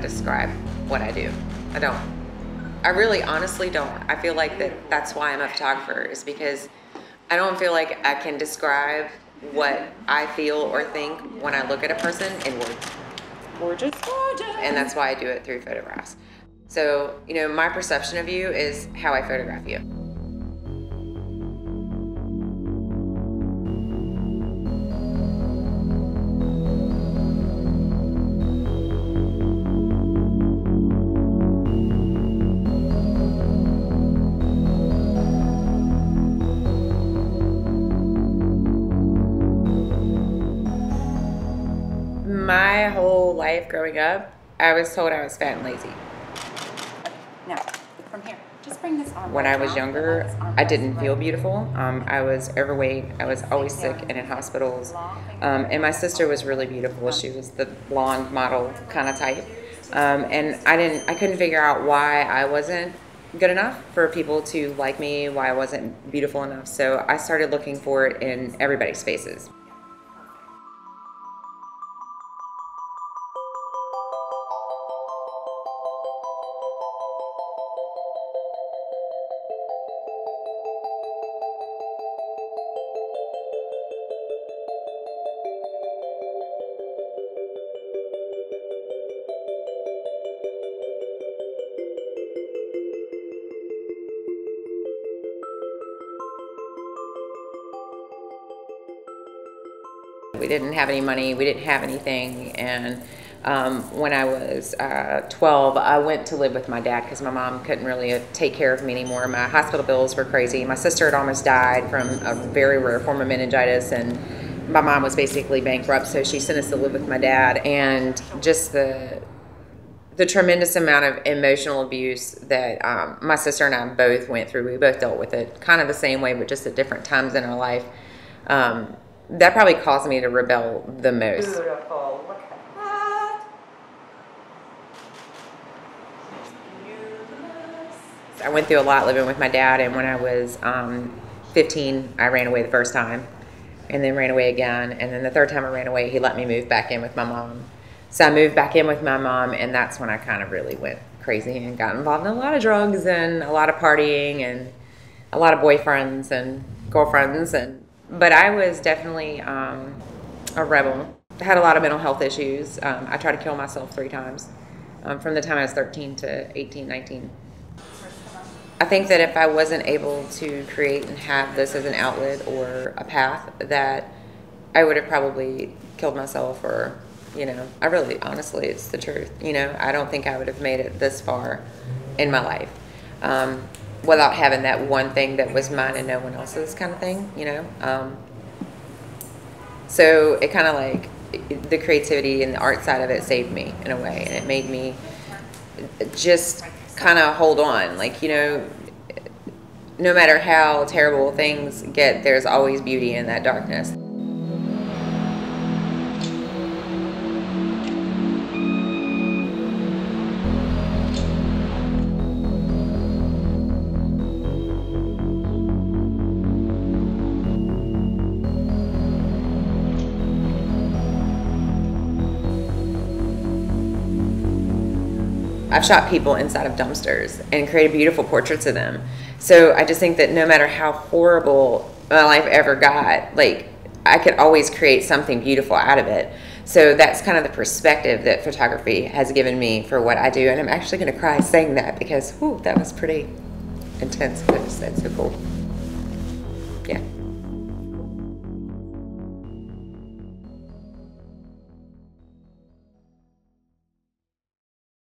to describe what I do. I don't. I really honestly don't. I feel like that that's why I'm a photographer is because I don't feel like I can describe what I feel or think when I look at a person in words. Gorgeous, gorgeous. And that's why I do it through photographs. So, you know, my perception of you is how I photograph you. My whole life growing up, I was told I was fat and lazy. Now, from here, just bring this arm. When I was younger, let this arm I didn't feel beautiful. Um, I was overweight. I was always sick and in hospitals. Um, and my sister was really beautiful. She was the blonde model kind of type. Um, and I didn't, I couldn't figure out why I wasn't good enough for people to like me, why I wasn't beautiful enough. So I started looking for it in everybody's faces. We didn't have any money, we didn't have anything, and um, when I was uh, 12, I went to live with my dad because my mom couldn't really uh, take care of me anymore. My hospital bills were crazy. My sister had almost died from a very rare form of meningitis, and my mom was basically bankrupt, so she sent us to live with my dad. And just the the tremendous amount of emotional abuse that um, my sister and I both went through. We both dealt with it kind of the same way, but just at different times in our life. Um, that probably caused me to rebel the most. Beautiful. Look at that. I went through a lot living with my dad, and when I was um, 15, I ran away the first time, and then ran away again, and then the third time I ran away, he let me move back in with my mom. So I moved back in with my mom, and that's when I kind of really went crazy and got involved in a lot of drugs and a lot of partying and a lot of boyfriends and girlfriends, and but I was definitely um, a rebel. I had a lot of mental health issues. Um, I tried to kill myself three times um, from the time I was 13 to 18, 19. I think that if I wasn't able to create and have this as an outlet or a path, that I would have probably killed myself or, you know, I really, honestly, it's the truth. You know, I don't think I would have made it this far in my life um, without having that one thing that was mine and no one else's kind of thing, you know. Um, so it kind of like the creativity and the art side of it saved me in a way, and it made me just kind of hold on. Like, you know, no matter how terrible things get, there's always beauty in that darkness. I've shot people inside of dumpsters and created beautiful portraits of them. So I just think that no matter how horrible my life ever got, like I could always create something beautiful out of it. So that's kind of the perspective that photography has given me for what I do. And I'm actually going to cry saying that because, whew, that was pretty intense. That's so cool.